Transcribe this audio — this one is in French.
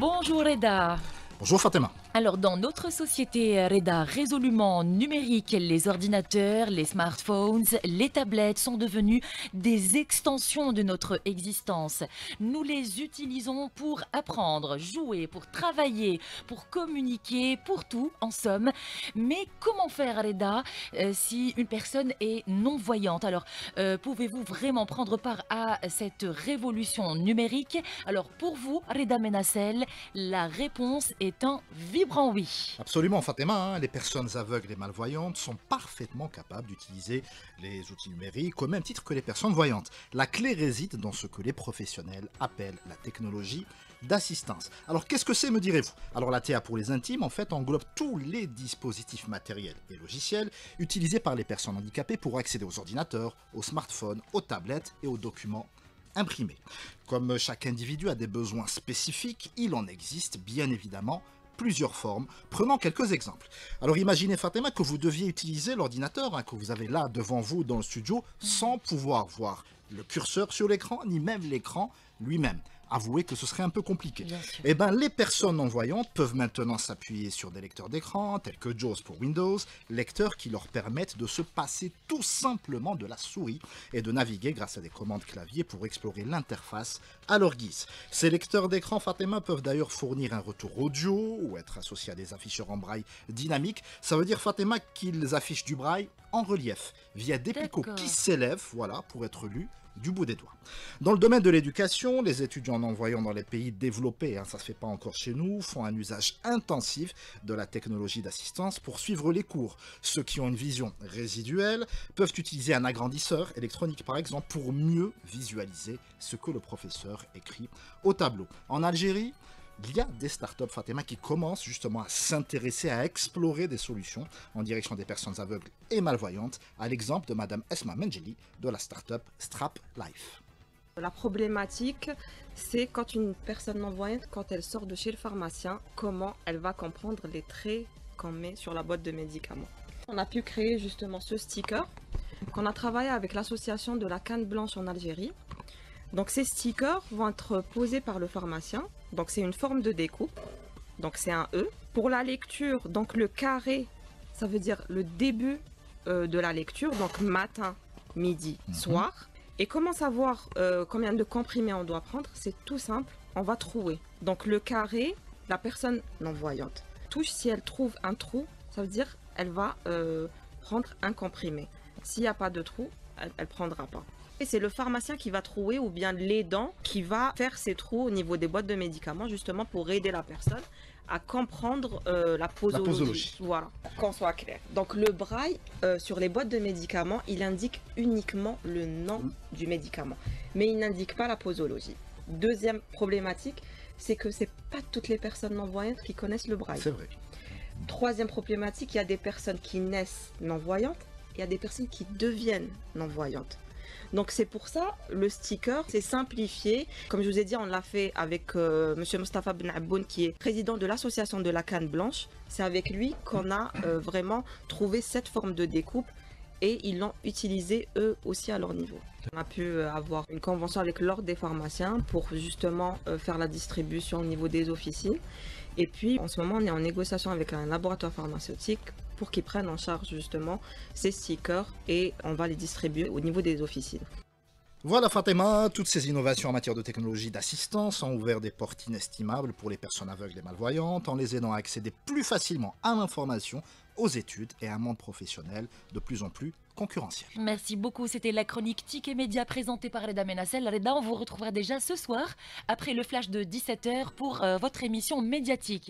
Bonjour Reda. Bonjour Fatima. Alors dans notre société Reda résolument numérique, les ordinateurs, les smartphones, les tablettes sont devenus des extensions de notre existence. Nous les utilisons pour apprendre, jouer, pour travailler, pour communiquer, pour tout en somme. Mais comment faire Reda euh, si une personne est non-voyante? Alors euh, pouvez-vous vraiment prendre part à cette révolution numérique? Alors pour vous Reda Menassel, la réponse est un Absolument Fatima, hein. les personnes aveugles et malvoyantes sont parfaitement capables d'utiliser les outils numériques au même titre que les personnes voyantes. La clé réside dans ce que les professionnels appellent la technologie d'assistance. Alors qu'est-ce que c'est me direz-vous? Alors la TA pour les intimes en fait englobe tous les dispositifs matériels et logiciels utilisés par les personnes handicapées pour accéder aux ordinateurs, aux smartphones, aux tablettes et aux documents imprimés. Comme chaque individu a des besoins spécifiques, il en existe bien évidemment plusieurs formes. Prenons quelques exemples. Alors imaginez Fatima que vous deviez utiliser l'ordinateur hein, que vous avez là devant vous dans le studio sans pouvoir voir le curseur sur l'écran, ni même l'écran lui-même. Avouez que ce serait un peu compliqué. Eh bien, les personnes non-voyantes peuvent maintenant s'appuyer sur des lecteurs d'écran, tels que JAWS pour Windows, lecteurs qui leur permettent de se passer tout simplement de la souris et de naviguer grâce à des commandes clavier pour explorer l'interface à leur guise. Ces lecteurs d'écran Fatima peuvent d'ailleurs fournir un retour audio ou être associés à des afficheurs en braille dynamiques. Ça veut dire Fatima qu'ils affichent du braille en relief via des picots qui s'élèvent voilà, pour être lus du bout des doigts. Dans le domaine de l'éducation, les étudiants non-voyants dans les pays développés, hein, ça ne se fait pas encore chez nous, font un usage intensif de la technologie d'assistance pour suivre les cours. Ceux qui ont une vision résiduelle peuvent utiliser un agrandisseur électronique par exemple pour mieux visualiser ce que le professeur écrit au tableau. En Algérie, il y a des startups Fatima qui commencent justement à s'intéresser, à explorer des solutions en direction des personnes aveugles et malvoyantes, à l'exemple de Madame Esma Menjeli de la startup Strap Life. La problématique, c'est quand une personne non-voyante, quand elle sort de chez le pharmacien, comment elle va comprendre les traits qu'on met sur la boîte de médicaments. On a pu créer justement ce sticker qu'on a travaillé avec l'association de la canne blanche en Algérie. Donc ces stickers vont être posés par le pharmacien. Donc c'est une forme de découpe. Donc c'est un E. Pour la lecture, donc le carré, ça veut dire le début euh, de la lecture. Donc matin, midi, mhm. soir. Et comment savoir euh, combien de comprimés on doit prendre? C'est tout simple, on va trouver. Donc le carré, la personne non-voyante touche, si elle trouve un trou, ça veut dire elle va euh, prendre un comprimé. S'il n'y a pas de trou, elle prendra pas. Et c'est le pharmacien qui va trouver ou bien l'aidant qui va faire ces trous au niveau des boîtes de médicaments justement pour aider la personne à comprendre euh, la, posologie. Voilà, qu'on soit clair. Donc le braille euh, sur les boîtes de médicaments, il indique uniquement le nom mm. du médicament, mais il n'indique pas la posologie. Deuxième problématique, c'est que c'est pas toutes les personnes non-voyantes qui connaissent le braille. C'est vrai. Troisième problématique, il y a des personnes qui naissent non-voyantes, il y a des personnes qui deviennent non-voyantes. Donc c'est pour ça, le sticker, c'est simplifié. Comme je vous ai dit, on l'a fait avec. Euh, Monsieur Mustafa Ben Aboun, qui est président de l'association de la canne blanche. C'est avec lui qu'on a euh, vraiment trouvé cette forme de découpe et ils l'ont utilisé eux aussi à leur niveau. On a pu euh, avoir une convention avec l'ordre des pharmaciens pour justement faire la distribution au niveau des officines. Et puis en ce moment, on est en négociation avec un laboratoire pharmaceutique pour qu'ils prennent en charge justement ces stickers et on va les distribuer au niveau des officines. Voilà Fatima, toutes ces innovations en matière de technologie d'assistance ont ouvert des portes inestimables pour les personnes aveugles et malvoyantes en les aidant à accéder plus facilement à l'information, aux études et à un monde professionnel de plus en plus concurrentiel. Merci beaucoup, c'était la chronique TIC et Média présentée par Reda Menassel. Reda, on vous retrouvera déjà ce soir après le flash de 17h pour euh, votre émission médiatique.